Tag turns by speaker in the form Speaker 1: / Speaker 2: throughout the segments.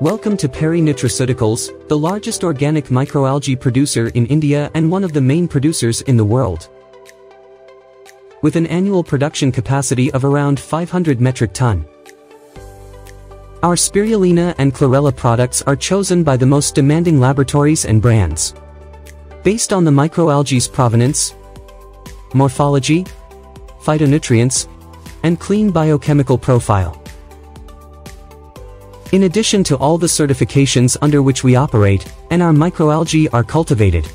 Speaker 1: Welcome to Parry Nutraceuticals, the largest organic microalgae producer in India and one of the main producers in the world. With an annual production capacity of around 500 metric ton. Our spirulina and chlorella products are chosen by the most demanding laboratories and brands. Based on the microalgae's provenance, morphology, phytonutrients, and clean biochemical profile. In addition to all the certifications under which we operate, and our microalgae are cultivated.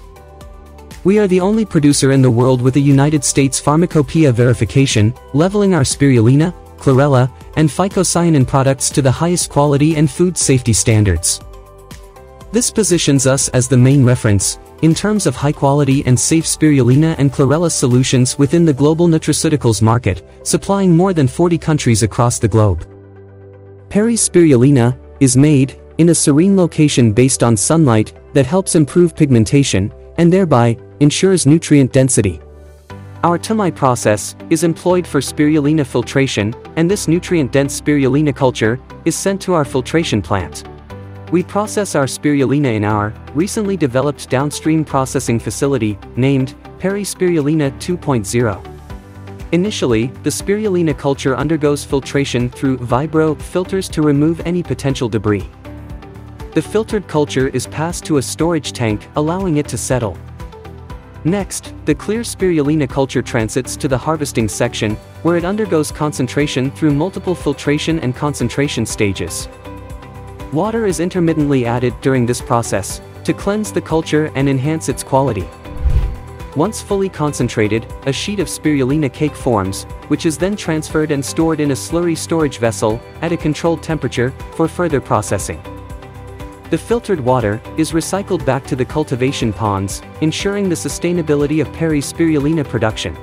Speaker 1: We are the only producer in the world with a United States Pharmacopoeia verification, leveling our spirulina, chlorella, and phycocyanin products to the highest quality and food safety standards. This positions us as the main reference, in terms of high quality and safe spirulina and chlorella solutions within the global nutraceuticals market, supplying more than 40 countries across the globe. Parry spirulina is made in a serene location based on sunlight that helps improve pigmentation and thereby ensures nutrient density. Our Tamai process is employed for spirulina filtration, and this nutrient-dense spirulina culture is sent to our filtration plant. We process our spirulina in our recently developed downstream processing facility named Parry Spirulina 2.0. Initially, the spirulina culture undergoes filtration through vibro filters to remove any potential debris. The filtered culture is passed to a storage tank, allowing it to settle. Next, the clear spirulina culture transits to the harvesting section, where it undergoes concentration through multiple filtration and concentration stages. Water is intermittently added during this process, to cleanse the culture and enhance its quality. Once fully concentrated, a sheet of spirulina cake forms, which is then transferred and stored in a slurry storage vessel, at a controlled temperature, for further processing. The filtered water is recycled back to the cultivation ponds, ensuring the sustainability of Parry's spirulina production.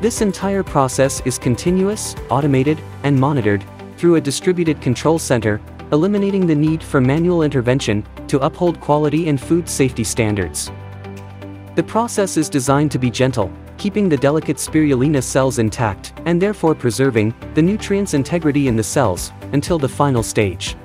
Speaker 1: This entire process is continuous, automated, and monitored through a distributed control center, eliminating the need for manual intervention to uphold quality and food safety standards. The process is designed to be gentle, keeping the delicate spirulina cells intact, and therefore preserving the nutrients integrity in the cells, until the final stage.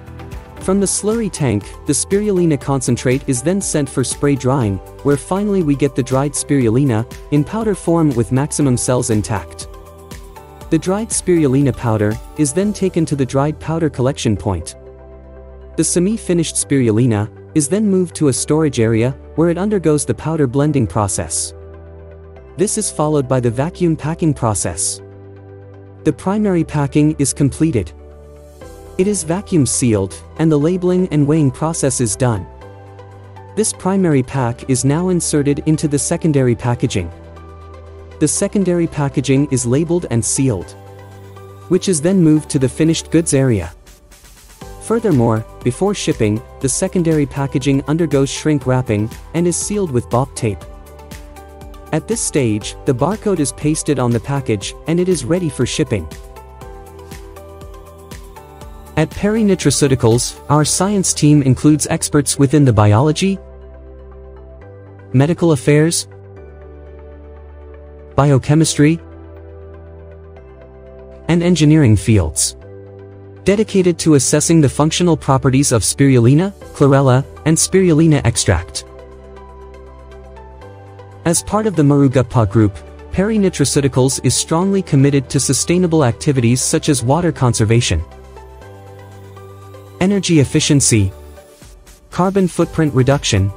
Speaker 1: From the slurry tank, the spirulina concentrate is then sent for spray drying, where finally we get the dried spirulina, in powder form with maximum cells intact. The dried spirulina powder is then taken to the dried powder collection point. The semi-finished spirulina is then moved to a storage area, where it undergoes the powder blending process. This is followed by the vacuum packing process. The primary packing is completed. It is vacuum sealed, and the labeling and weighing process is done. This primary pack is now inserted into the secondary packaging. The secondary packaging is labeled and sealed, which is then moved to the finished goods area. Furthermore, before shipping, the secondary packaging undergoes shrink wrapping and is sealed with BOP tape. At this stage, the barcode is pasted on the package and it is ready for shipping. At Parry our science team includes experts within the biology, medical affairs, biochemistry, and engineering fields dedicated to assessing the functional properties of spirulina, chlorella, and spirulina extract. As part of the Murugappa Group, Parry is strongly committed to sustainable activities such as water conservation, energy efficiency, carbon footprint reduction,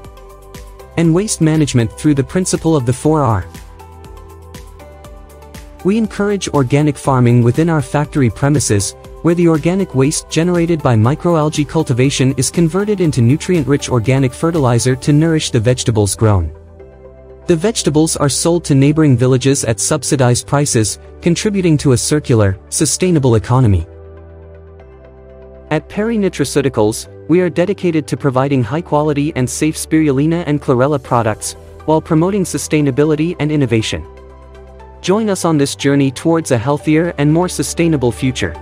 Speaker 1: and waste management through the principle of the 4R. We encourage organic farming within our factory premises, where the organic waste generated by microalgae cultivation is converted into nutrient-rich organic fertilizer to nourish the vegetables grown. The vegetables are sold to neighboring villages at subsidized prices, contributing to a circular, sustainable economy. At Parry Nutraceuticals, we are dedicated to providing high-quality and safe spirulina and chlorella products, while promoting sustainability and innovation. Join us on this journey towards a healthier and more sustainable future.